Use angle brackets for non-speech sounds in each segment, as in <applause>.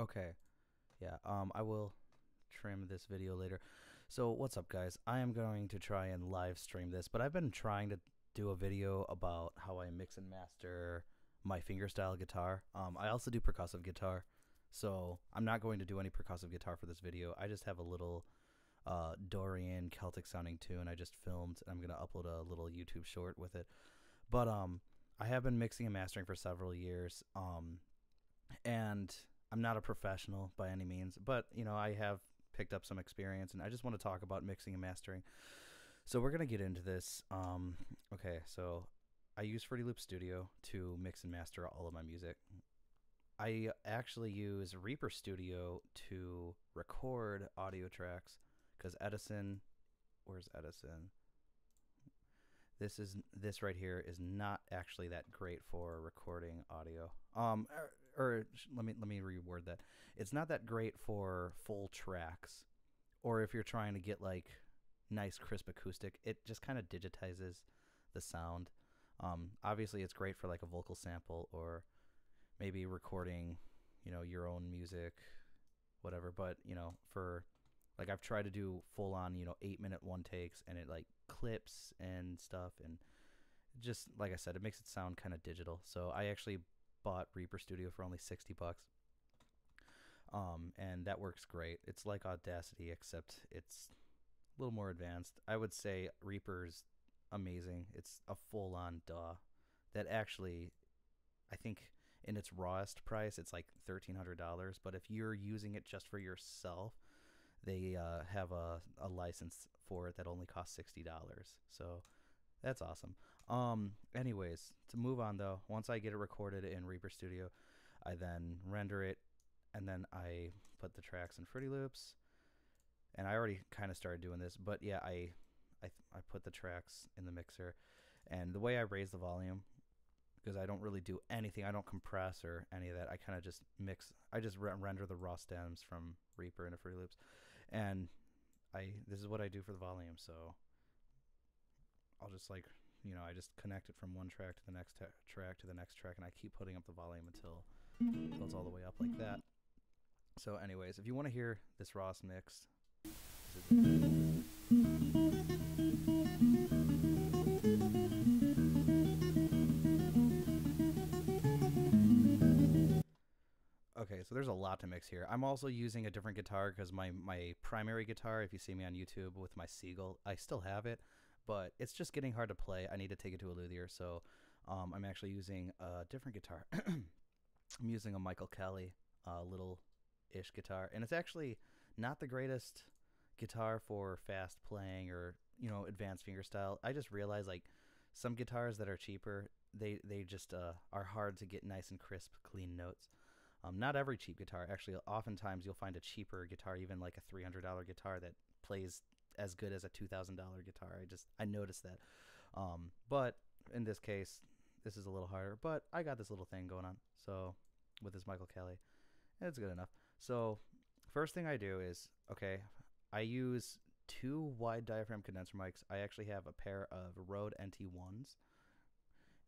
Okay. Yeah, um I will trim this video later. So, what's up guys? I am going to try and live stream this, but I've been trying to do a video about how I mix and master my fingerstyle guitar. Um I also do percussive guitar. So, I'm not going to do any percussive guitar for this video. I just have a little uh, Dorian Celtic sounding tune I just filmed. And I'm going to upload a little YouTube short with it. But um I have been mixing and mastering for several years. Um and I'm not a professional by any means, but you know, I have picked up some experience and I just want to talk about mixing and mastering. So we're going to get into this. Um, okay, so I use Fruity Loop Studio to mix and master all of my music. I actually use Reaper Studio to record audio tracks because Edison, where's Edison? This is this right here is not actually that great for recording audio. Um, or, or, let me let me reword that. It's not that great for full tracks, or if you're trying to get like nice crisp acoustic. It just kind of digitizes the sound. Um, obviously, it's great for like a vocal sample or maybe recording, you know, your own music, whatever. But you know, for like I've tried to do full on, you know, eight minute one takes, and it like clips and stuff, and just like I said, it makes it sound kind of digital. So I actually bought Reaper Studio for only sixty bucks, um, and that works great. It's like Audacity, except it's a little more advanced. I would say Reaper's amazing. It's a full on DAW that actually, I think in its rawest price, it's like thirteen hundred dollars. But if you're using it just for yourself they uh, have a, a license for it that only costs sixty dollars. So that's awesome. Um, anyways, to move on though, once I get it recorded in Reaper Studio, I then render it, and then I put the tracks in Fruity Loops. And I already kind of started doing this, but yeah, I, I I put the tracks in the mixer, and the way I raise the volume because I don't really do anything. I don't compress or any of that. I kind of just mix. I just re- render the raw stems from Reaper into Fruity Loops, and I this is what I do for the volume. So I'll just like you know I just connect it from one track to the next track to the next track, and I keep putting up the volume until until it's all the way up like that. So, anyways, if you want to hear this Ross mix. So there's a lot to mix here. I'm also using a different guitar because my, my primary guitar, if you see me on YouTube with my Seagull, I still have it, but it's just getting hard to play. I need to take it to a luthier, so um, I'm actually using a different guitar. <coughs> I'm using a Michael Kelly uh, little-ish guitar, and it's actually not the greatest guitar for fast playing or you know advanced fingerstyle. I just realized like some guitars that are cheaper, they they just uh, are hard to get nice and crisp, clean notes. Um, not every cheap guitar. Actually, oftentimes you'll find a cheaper guitar, even like a three hundred dollar guitar that plays as good as a two thousand dollar guitar. I just I noticed that. Um, but in this case, this is a little harder. But I got this little thing going on. So with this Michael Kelly, it's good enough. So first thing I do is okay. I use two wide diaphragm condenser mics. I actually have a pair of Rode NT1s,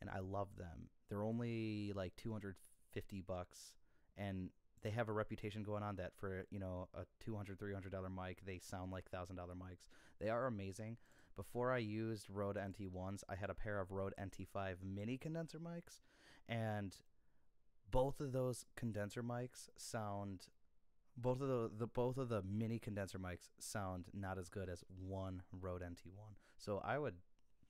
and I love them. They're only like 250 bucks and they have a reputation going on that for you know a 200 300 dollar mic they sound like thousand dollar mics. They are amazing. Before i used rode nt1s i had a pair of rode nt5 mini condenser mics and both of those condenser mics sound both of the, the both of the mini condenser mics sound not as good as one rode nt1 so i would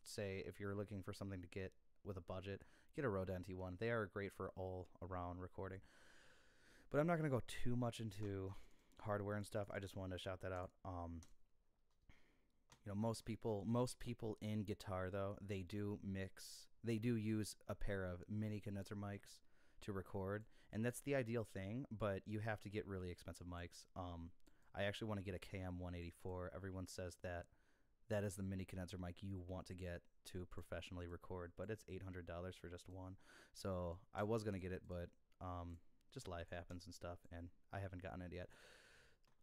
say if you're looking for something to get with a budget get a rode nt1 they are great for all around recording but I'm not going to go too much into hardware and stuff. I just wanted to shout that out. Um, you know, most people, most people in guitar though, they do mix, they do use a pair of mini condenser mics to record, and that's the ideal thing. But you have to get really expensive mics. Um, I actually want to get a KM 184. Everyone says that that is the mini condenser mic you want to get to professionally record, but it's eight hundred dollars for just one. So I was gonna get it, but um, just life happens and stuff, and I haven't gotten it yet.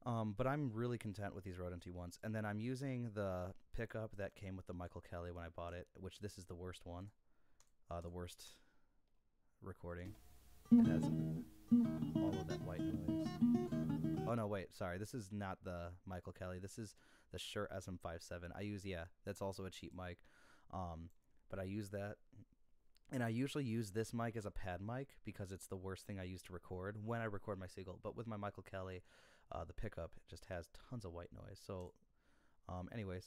Um, but I'm really content with these Rode NT1s. And then I'm using the pickup that came with the Michael Kelly when I bought it, which this is the worst one, uh, the worst recording. It has all of that white noise. Oh no, wait, sorry. This is not the Michael Kelly. This is the Shure SM57. I use yeah, that's also a cheap mic. Um, but I use that and I usually use this mic as a pad mic because it's the worst thing I use to record when I record my Seagull. But with my Michael Kelly, uh, the pickup just has tons of white noise. So, um, anyways,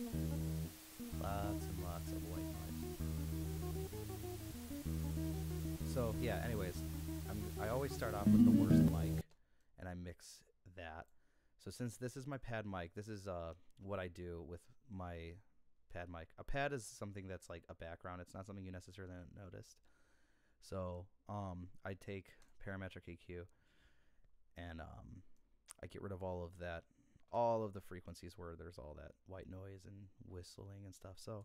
lots and lots of white noise. So yeah, anyways, I'm, I always start off with the worst mic, and I mix that. So since this is my pad mic, this is uh, what I do with my pad mic. A pad is something that's like a background. It's not something you necessarily noticed. So um, I take parametric EQ and um, I get rid of all of that, all of the frequencies where there's all that white noise and whistling and stuff. So.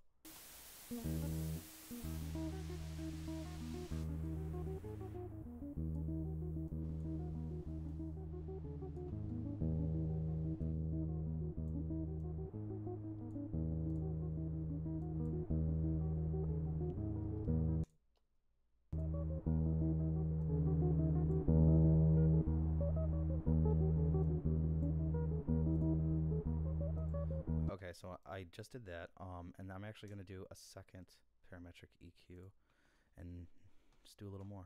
Just did that, um, and I'm actually going to do a second parametric EQ and just do a little more.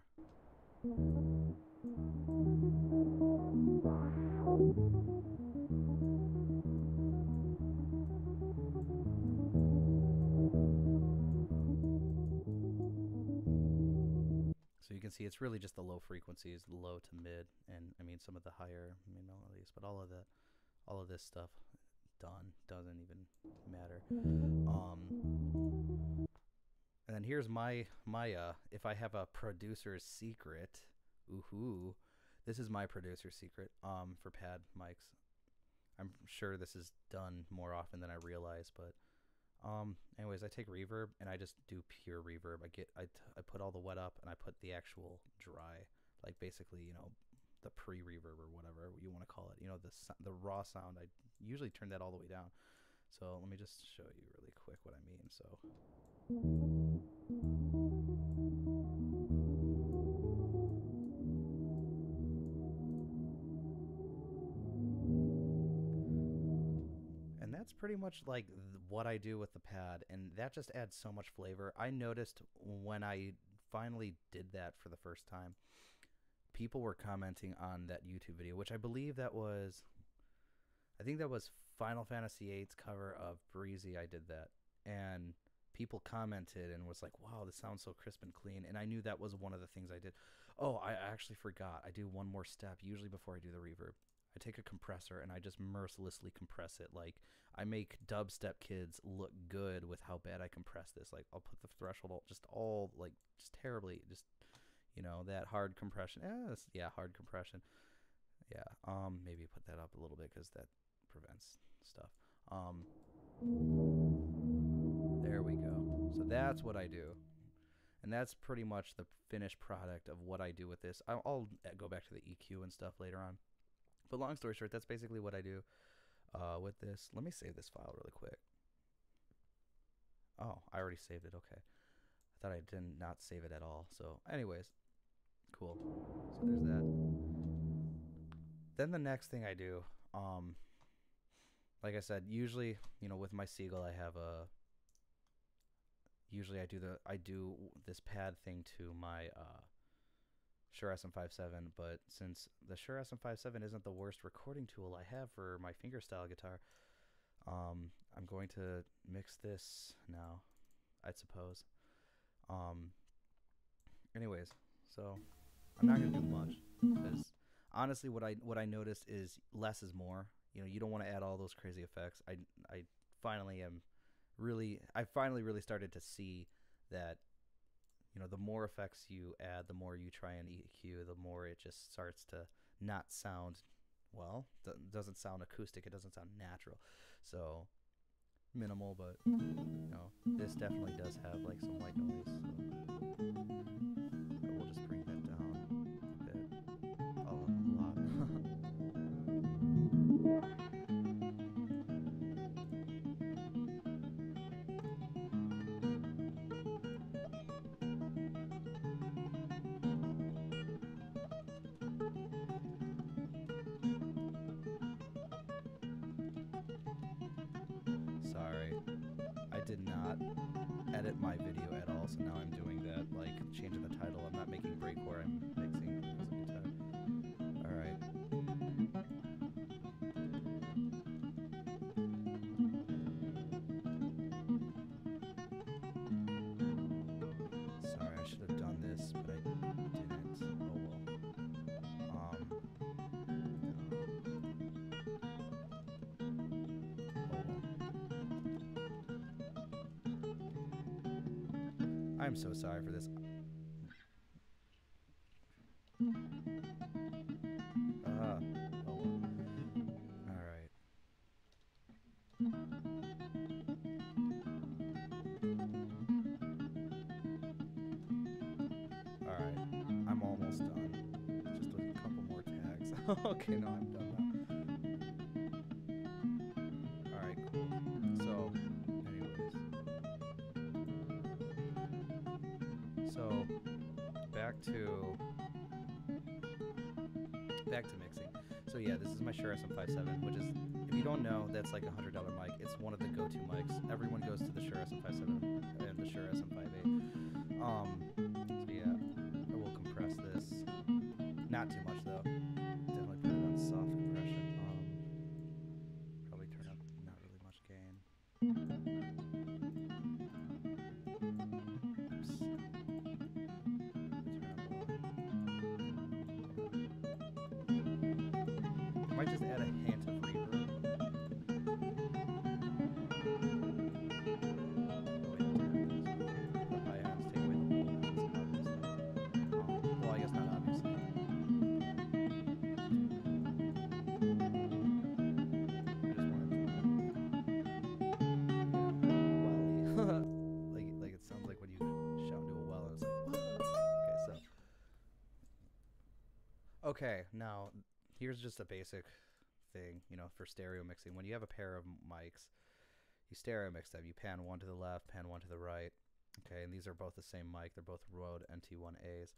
So you can see it's really just the low frequencies, the low to mid, and I mean some of the higher melodies, but all of that, all of this stuff done doesn't even matter. Um, and then here's my my uh, if I have a producer's secret, ooh, this is my producer's secret um for pad mics. I'm sure this is done more often than I realize, but um, anyways, I take reverb and I just do pure reverb. I get I, t- I put all the wet up and I put the actual dry, like basically you know the pre-reverb or whatever you want to call it. You know the the raw sound. I usually turn that all the way down. So let me just show you really quick what I mean. So. And that's pretty much like what I do with the pad, and that just adds so much flavor. I noticed when I finally did that for the first time, people were commenting on that YouTube video, which I believe that was, I think that was Final Fantasy VIII's cover of Breezy. I did that, and people commented and was like, "Wow, this sounds so crisp and clean." And I knew that was one of the things I did. Oh, I actually forgot. I do one more step usually before I do the reverb. I take a compressor and I just mercilessly compress it. Like I make dubstep kids look good with how bad I compress this. Like I'll put the threshold all, just all like just terribly, just you know that hard compression. Eh, yeah, hard compression. Yeah, um, maybe put that up a little bit because that prevents stuff. Um, there we go. So that's what I do. And that's pretty much the finished product of what I do with this. I'll, I'll go back to the EQ and stuff later on. But long story short, that's basically what I do uh, with this. Let me save this file really quick. Oh, I already saved it. Okay. I thought I did not save it at all. So, anyways, cool. So there's that. Then the next thing I do, um, like I said, usually, you know, with my Seagull, I have a. Usually, I do the I do this pad thing to my uh, Shure SM57, but since the Shure SM57 isn't the worst recording tool I have for my fingerstyle guitar, um, I'm going to mix this now, I suppose. Um, anyways, so I'm not gonna mm-hmm. do much because honestly, what I what I noticed is less is more. You know, you don't want to add all those crazy effects. I I finally am really I finally really started to see that you know, the more effects you add, the more you try and EQ, the more it just starts to not sound well. doesn't sound acoustic. It doesn't sound natural. So minimal, but mm-hmm. you know, this definitely does have like some white noise. So. I'm so sorry for this. Ah, oh. All right. All right. I'm almost done. Just a couple more tags. <laughs> okay, no, I'm yeah, this is my Shure SM57, which is if you don't know, that's like a hundred dollar mic. It's one of the go-to mics. Everyone goes to the Shure SM57 and the Shure SM58. Okay, now here's just a basic thing, you know, for stereo mixing. When you have a pair of mics, you stereo mix them. You pan one to the left, pan one to the right. Okay, and these are both the same mic. They're both Rode NT1As.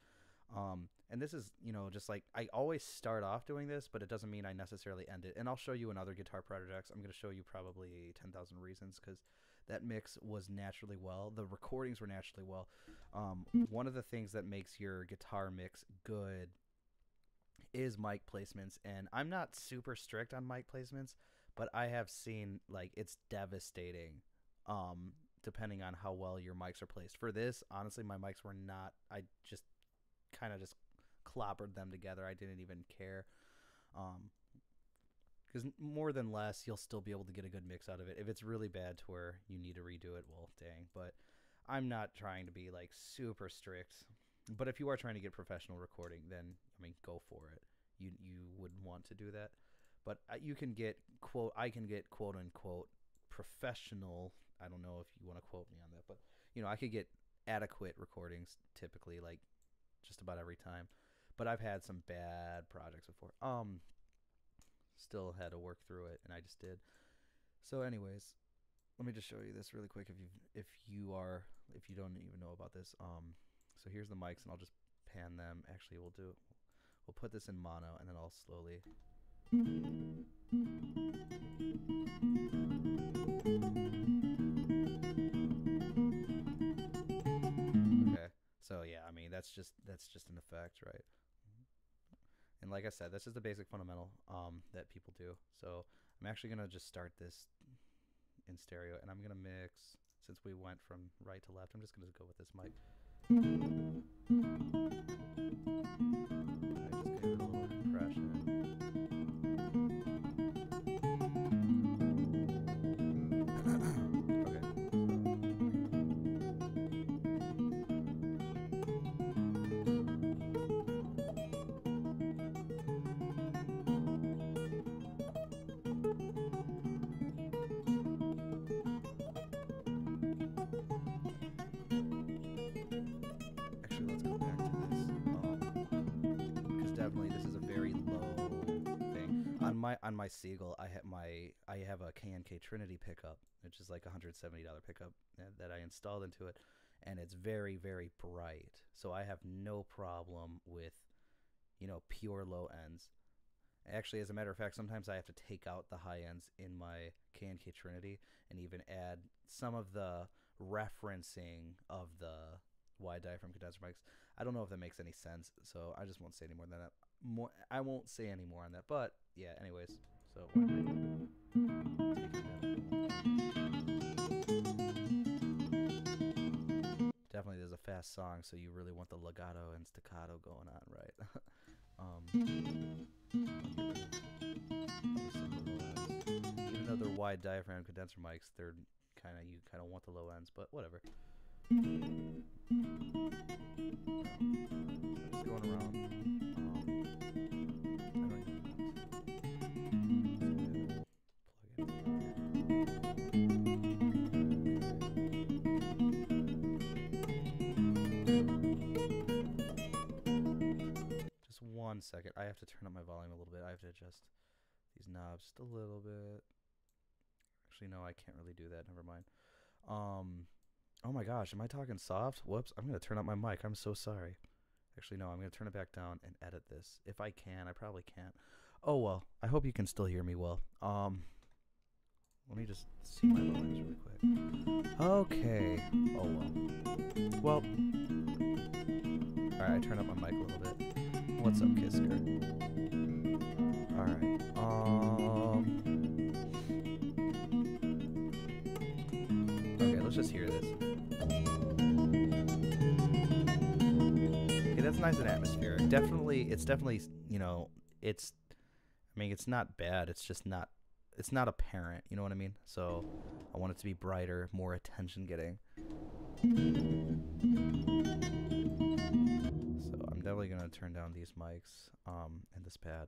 Um, and this is, you know, just like I always start off doing this, but it doesn't mean I necessarily end it. And I'll show you in other guitar projects. I'm going to show you probably 10,000 reasons because that mix was naturally well. The recordings were naturally well. Um, one of the things that makes your guitar mix good is mic placements. And I'm not super strict on mic placements, but I have seen like it's devastating. Um, depending on how well your mics are placed. For this, honestly, my mics were not. I just kind of just clobbered them together. I didn't even care. Um, because more than less, you'll still be able to get a good mix out of it. If it's really bad to where you need to redo it, well, dang. But I'm not trying to be like super strict. But if you are trying to get professional recording, then mean, go for it. You you would want to do that. But uh, you can get quote. I can get quote unquote professional. I don't know if you want to quote me on that, but you know, I could get adequate recordings typically, like just about every time. But I've had some bad projects before. Um, still had to work through it, and I just did. So, anyways, let me just show you this really quick. If you if you are if you don't even know about this, um, so here's the mics, and I'll just pan them. Actually, we'll do we'll put this in mono, and then I'll slowly. Okay. So yeah, I mean that's just that's just an effect, right? And like I said, this is the basic fundamental um, that people do. So I'm actually gonna just start this in stereo, and I'm gonna mix. Since we went from right to left, I'm just gonna go with this mic. My on my Seagull, I have my I have a K&K Trinity pickup, which is like a hundred seventy dollar pickup uh, that I installed into it, and it's very very bright. So I have no problem with, you know, pure low ends. Actually, as a matter of fact, sometimes I have to take out the high ends in my K&K Trinity and even add some of the referencing of the wide diaphragm condenser mics. I don't know if that makes any sense, so I just won't say any more than that. More, I won't say any more on that. But yeah, anyways, so? Definitely, there's a fast song, so you really want the legato and staccato going on, right? <laughs> um, even though they're wide diaphragm condenser mics, they're kind of you kind of want the low ends, but whatever. Just going around. One second. I have to turn up my volume a little bit. I have to adjust these knobs just a little bit. Actually, no, I can't really do that. Never mind. Um, oh my gosh, am I talking soft? Whoops, I'm gonna turn up my mic. I'm so sorry. Actually, no, I'm gonna turn it back down and edit this if I can. I probably can't. Oh well. I hope you can still hear me well. Um, let me just see my volumes really quick. Okay. Oh well. Well. All right, I turn up my mic a little bit. What's up, Kisker? All right. Um. Okay, let's just hear this. Okay, that's nice and atmospheric. Definitely, it's definitely, you know, it's. I mean, it's not bad. It's just not. It's not apparent. You know what I mean? So, I want it to be brighter, more attention getting. So gonna turn down these mics um, and this pad.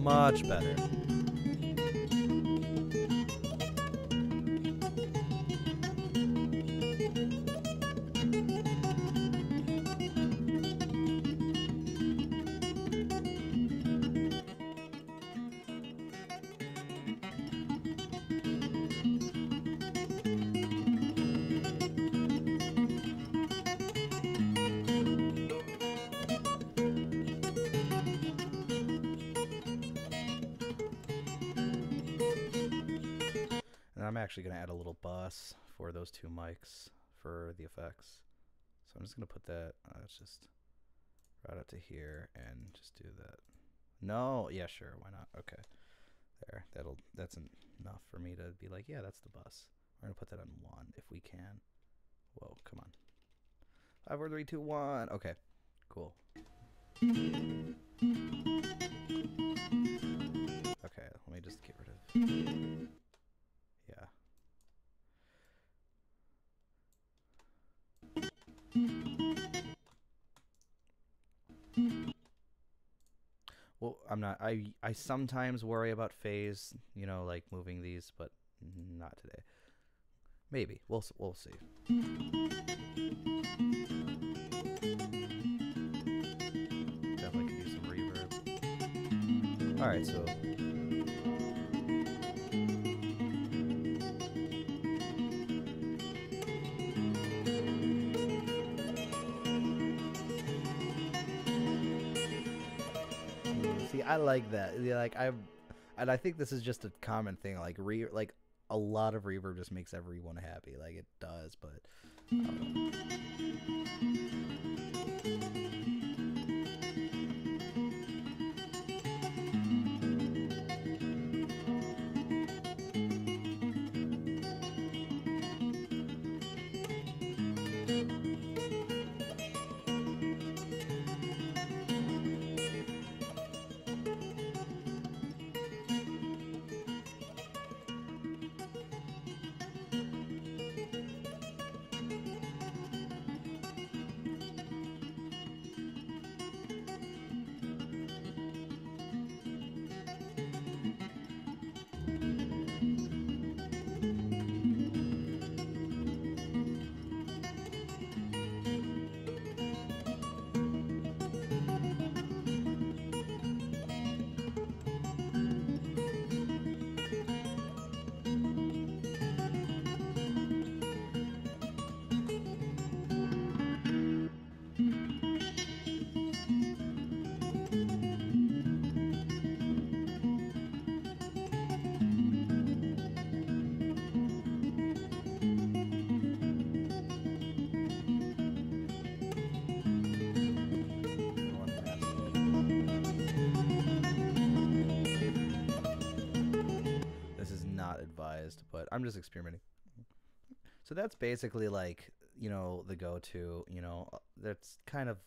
Much better. Actually going to add a little bus for those two mics for the effects. So I'm just going to put that, uh, it's just right up to here and just do that. No, yeah, sure, why not? Okay. There, that'll, that's en- enough for me to be like, yeah, that's the bus. We're going to put that on one if we can. Whoa, come on. Five, four, three, two, one. Okay, cool. Okay, let me just get rid of. I'm not. I I sometimes worry about phase, you know, like moving these, but not today. Maybe we'll we'll see. Definitely could use some reverb. All right, so I like that. Yeah, Like I, and I think this is just a common thing. Like re, like a lot of reverb just makes everyone happy. Like it does, but. I optimized, but I'm just experimenting. So that's basically like you know the go-to. You know, uh, that's kind of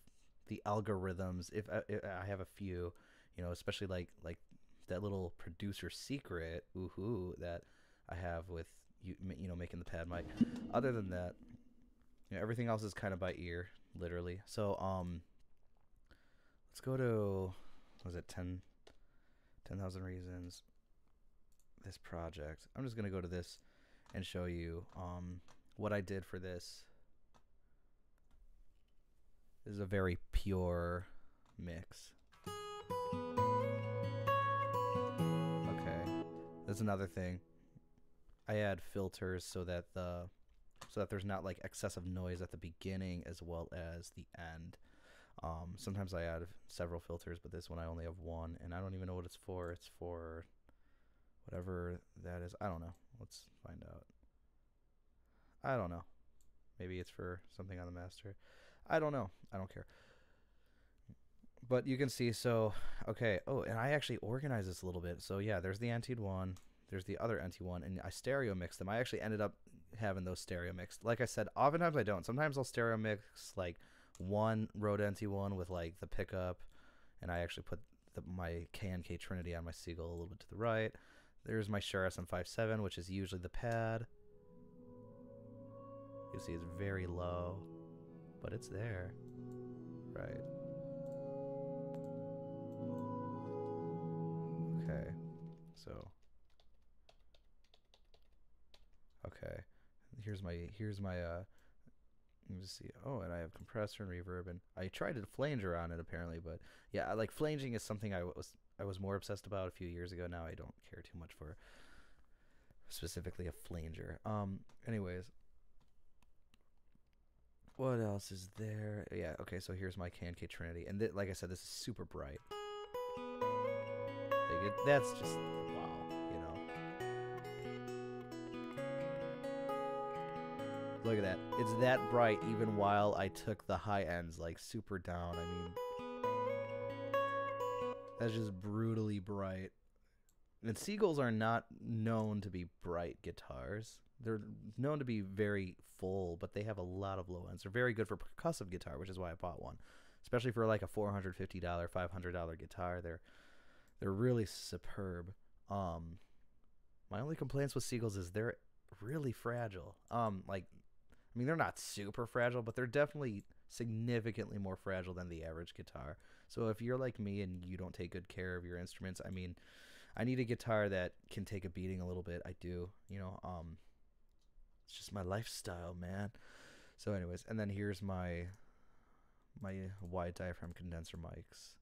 the algorithms. If I, if I have a few, you know, especially like like that little producer secret, ooh that I have with you, you know, making the pad mic. Other than that, you know, everything else is kind of by ear, literally. So um, let's go to was it 10 10,000 reasons this project. I'm just going to go to this and show you um, what I did for this. This is a very pure mix. Okay. That's another thing. I add filters so that the so that there's not like excessive noise at the beginning as well as the end. Um, sometimes I add several filters, but this one I only have one, and I don't even know what it's for. It's for whatever that is. I don't know. Let's find out. I don't know. Maybe it's for something on the master. I don't know. I don't care. But you can see, so, okay. Oh, and I actually organized this a little bit. So, yeah, there's the NT one. There's the other NT one. And I stereo mixed them. I actually ended up having those stereo mixed. Like I said, oftentimes I don't. Sometimes I'll stereo mix, like, one Rode NT1 with, like, the pickup. And I actually put the, my K&K Trinity on my Seagull a little bit to the right. There's my Shure SM57, which is usually the pad. You see it's very low, but it's there. Right. Okay. So Okay. Here's my here's my uh let me see. Oh, and I have compressor and reverb, and I tried to flanger on it apparently, but yeah, like flanging is something I was I was more obsessed about a few years ago. Now I don't care too much for specifically a flanger. Um, anyways, what else is there? Yeah, okay, so here's my K&K Trinity, and th- like I said, this is super bright. Like it, that's just wow, you know. Look at that. It's that bright even while I took the high ends like super down. I mean, that's just brutally bright. And Seagulls are not known to be bright guitars. They're known to be very full, but they have a lot of low ends. They're very good for percussive guitar, which is why I bought one. Especially for like a four hundred fifty dollar, five hundred dollar guitar. They're they're really superb. Um my only complaints with Seagulls is they're really fragile. Um like I mean they're not super fragile, but they're definitely significantly more fragile than the average guitar. So if you're like me and you don't take good care of your instruments, I mean, I need a guitar that can take a beating a little bit. I do, you know, um it's just my lifestyle, man. So anyways, and then here's my my wide diaphragm condenser mics.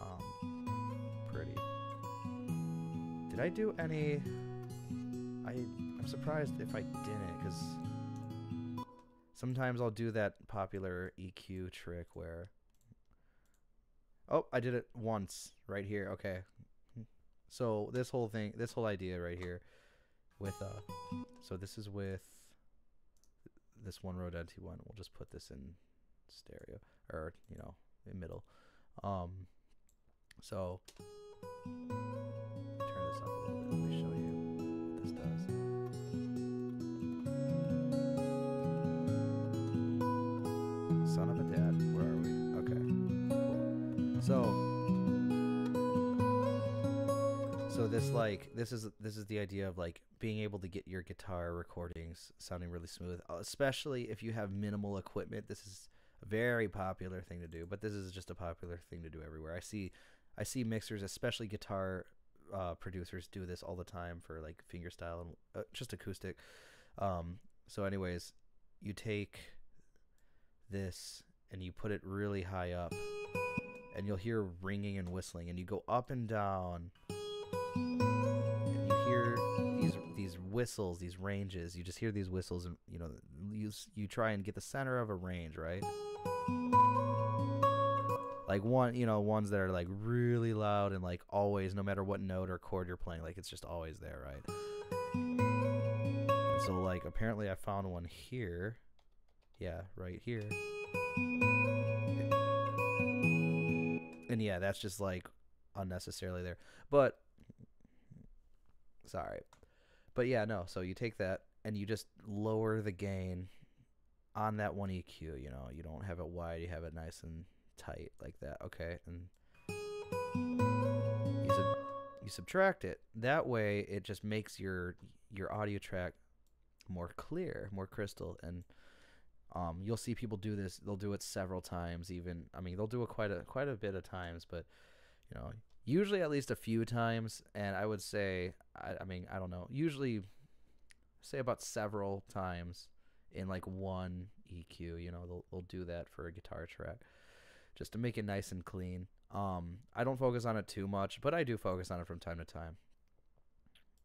Um pretty. Did I do any I I'm surprised if I didn't cuz Sometimes I'll do that popular EQ trick where Oh, I did it once right here. Okay. So this whole thing, this whole idea right here with uh so this is with this one Rode NT1. We'll just put this in stereo or, you know, in middle. Um so So So this like this is this is the idea of like being able to get your guitar recordings sounding really smooth, uh, especially if you have minimal equipment. This is a very popular thing to do, but this is just a popular thing to do everywhere. I see I see mixers, especially guitar uh, producers do this all the time for like fingerstyle and uh, just acoustic. Um, so anyways, you take this and you put it really high up and you'll hear ringing and whistling, and you go up and down, and you hear these these whistles, these ranges. You just hear these whistles, and you know you you try and get the center of a range, right? Like one, you know, ones that are like really loud and like always, no matter what note or chord you're playing, like it's just always there, right? So like apparently I found one here. Yeah, right here. And yeah, that's just like unnecessarily there. But sorry. But yeah, no. So you take that and you just lower the gain on that one EQ. You know, you don't have it wide, you have it nice and tight like that. Okay, and you, sub- you subtract it. That way, it just makes your your audio track more clear, more crystal, and um, you'll see people do this. They'll do it several times. Even I mean, they'll do it quite a quite a bit of times, but you know, usually at least a few times. And I would say, I, I mean, I don't know. Usually, say about several times in like one EQ. You know, they'll they'll do that for a guitar track just to make it nice and clean. Um, I don't focus on it too much, but I do focus on it from time to time.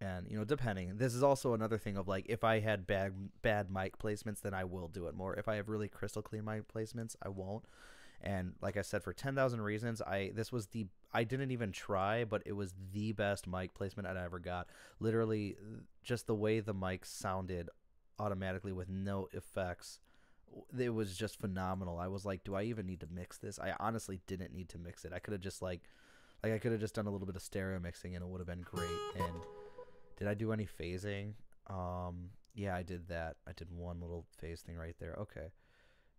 And you know, depending, this is also another thing of like if I had bad bad mic placements, then I will do it more. If I have really crystal clean mic placements, I won't. And like I said, for ten thousand reasons, I this was the I didn't even try, but it was the best mic placement I ever got. Literally, just the way the mic sounded automatically with no effects it was just phenomenal. I was like, do I even need to mix this? I honestly didn't need to mix it. I could have just like like I could have just done a little bit of stereo mixing and it would have been great. And did I do any phasing? Um yeah, I did that. I did one little phase thing right there. Okay.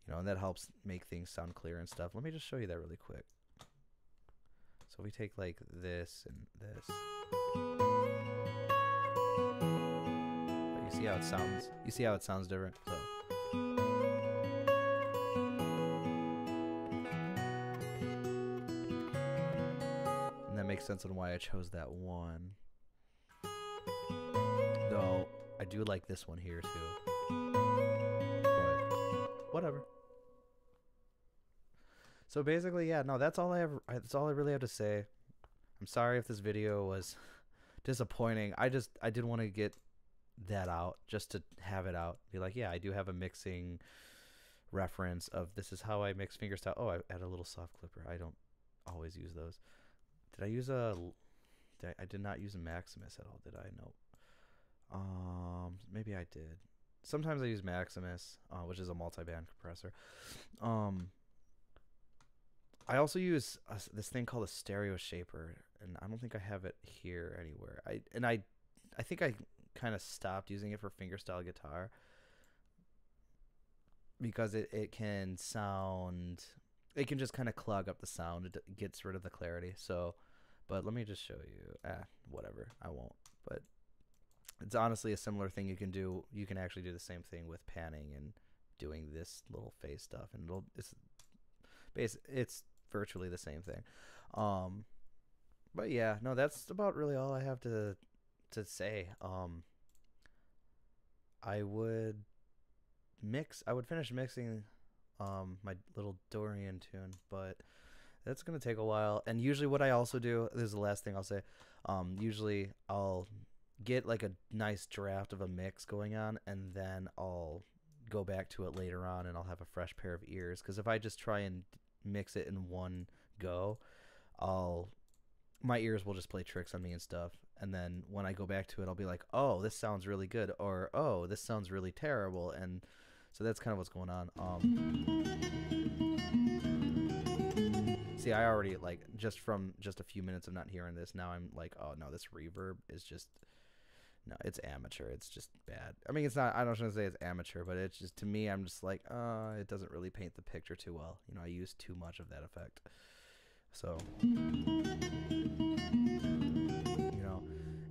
You know, and that helps make things sound clear and stuff. Let me just show you that really quick. So we take like this and this. You see how it sounds? You see how it sounds different? So And that makes sense on why I chose that one. Do like this one here too. But whatever. So basically, yeah, no, that's all I have. That's all I really have to say. I'm sorry if this video was <laughs> disappointing. I just I did want to get that out just to have it out. Be like, yeah, I do have a mixing reference of this is how I mix fingerstyle. Oh, I add a little soft clipper. I don't always use those. Did I use a? Did I, I, did not use a Maximus at all. Did I? No. Um, maybe I did. Sometimes I use Maximus, uh, which is a multi-band compressor. Um, I also use a, this thing called a stereo shaper, and I don't think I have it here anywhere. I and I, I think I kind of stopped using it for fingerstyle guitar because it, it can sound it can just kind of clog up the sound. It gets rid of the clarity. So, but let me just show you. Ah, whatever. I won't. But it's honestly a similar thing you can do. You can actually do the same thing with panning and doing this little phase stuff, and it'll it's base it's virtually the same thing. Um, but yeah, no, that's about really all I have to to say. Um, I would mix. I would finish mixing um, my little Dorian tune, but that's gonna take a while. And usually, what I also do this is the last thing I'll say. Um, usually, I'll get like a nice draft of a mix going on, and then I'll go back to it later on, and I'll have a fresh pair of ears. Because if I just try and mix it in one go, I'll my ears will just play tricks on me and stuff. And then when I go back to it, I'll be like, "Oh, this sounds really good," or "Oh, this sounds really terrible," and so that's kind of what's going on. Um, see, I already like just from just a few minutes of not hearing this. Now I'm like, oh no, this reverb is just no, it's amateur. It's just bad. I mean, it's not. I don't want to say it's amateur, but it's just to me, I'm just like, uh, it doesn't really paint the picture too well. You know, I use too much of that effect. So, you know,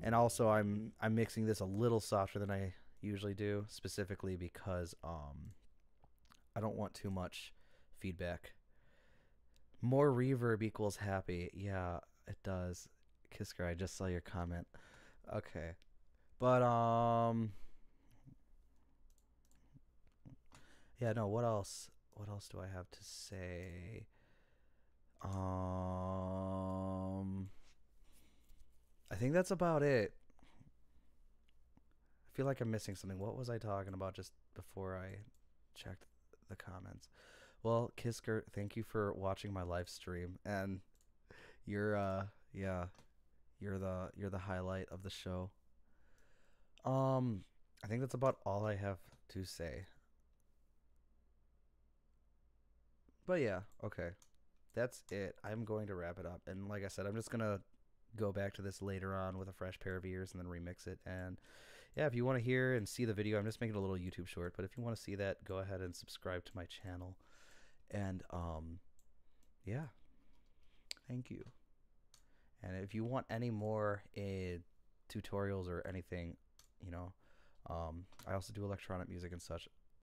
and also I'm I'm mixing this a little softer than I usually do, specifically because um, I don't want too much feedback. More reverb equals happy. Yeah, it does. Kisker, I just saw your comment. Okay. But um Yeah, no, what else? What else do I have to say? Um I think that's about it I feel like I'm missing something. What was I talking about just before I checked the comments? Well, Kisker, thank you for watching my live stream, and you're uh yeah, you're the you're the highlight of the show. Um, I think that's about all I have to say. But yeah, okay. that's it. I'm going to wrap it up. And like I said, I'm just gonna go back to this later on with a fresh pair of ears and then remix it. And yeah, if you want to hear and see the video, I'm just making a little YouTube short. But if you want to see that, go ahead and subscribe to my channel. And um, yeah, thank you. And if you want any more uh, tutorials or anything, you know, um, I also do electronic music and such.